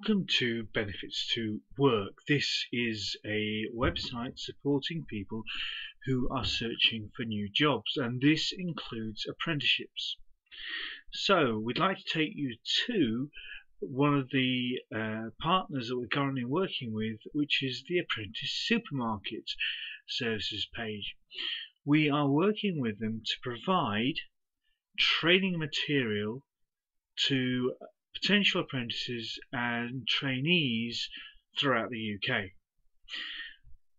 Welcome to Benefits to Work. This is a website supporting people who are searching for new jobs, and this includes apprenticeships. So, we'd like to take you to one of the uh, partners that we're currently working with, which is the Apprentice Supermarket Services page. We are working with them to provide training material to potential apprentices and trainees throughout the UK.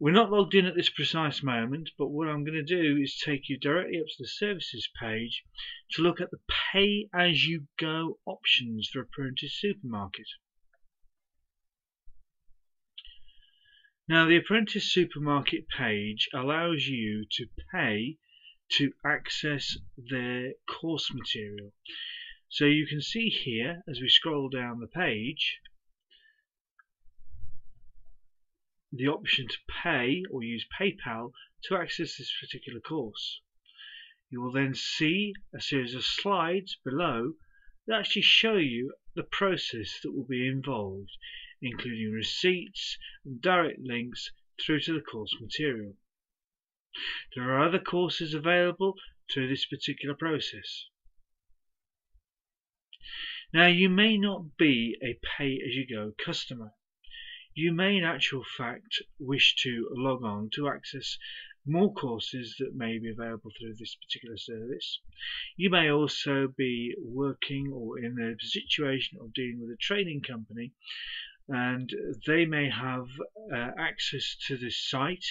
We're not logged in at this precise moment, but what I'm going to do is take you directly up to the services page to look at the pay as you go options for Apprentice Supermarket. Now the Apprentice Supermarket page allows you to pay to access their course material. So you can see here, as we scroll down the page, the option to pay or use PayPal to access this particular course. You will then see a series of slides below that actually show you the process that will be involved, including receipts and direct links through to the course material. There are other courses available through this particular process. Now you may not be a pay-as-you-go customer. You may in actual fact wish to log on to access more courses that may be available through this particular service. You may also be working or in the situation of dealing with a training company and they may have uh, access to this site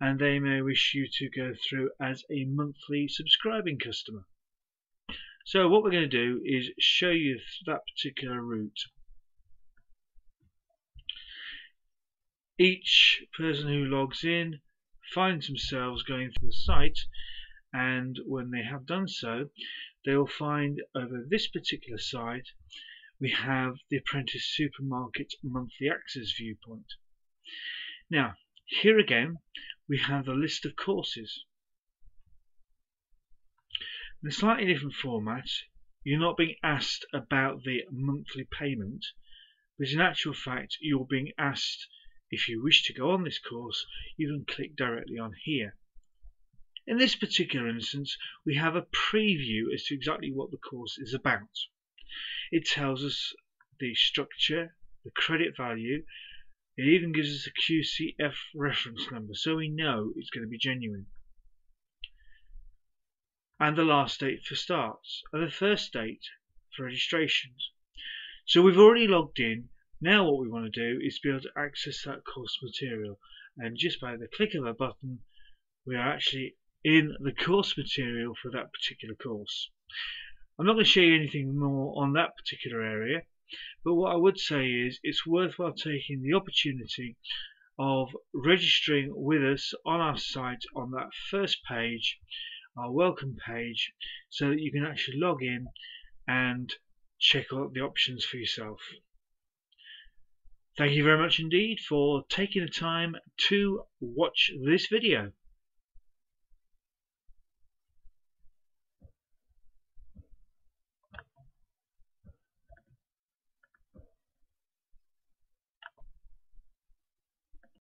and they may wish you to go through as a monthly subscribing customer. So what we're going to do is show you that particular route. Each person who logs in finds themselves going to the site and when they have done so they will find over this particular site we have the Apprentice Supermarket monthly access viewpoint. Now here again we have a list of courses in a slightly different format, you're not being asked about the monthly payment, but in actual fact, you're being asked if you wish to go on this course, you can click directly on here. In this particular instance, we have a preview as to exactly what the course is about. It tells us the structure, the credit value, it even gives us a QCF reference number, so we know it's going to be genuine and the last date for starts, and the first date for registrations. So we've already logged in. Now what we want to do is be able to access that course material. And just by the click of a button, we are actually in the course material for that particular course. I'm not going to show you anything more on that particular area, but what I would say is it's worthwhile taking the opportunity of registering with us on our site on that first page our welcome page so that you can actually log in and check out the options for yourself. Thank you very much indeed for taking the time to watch this video.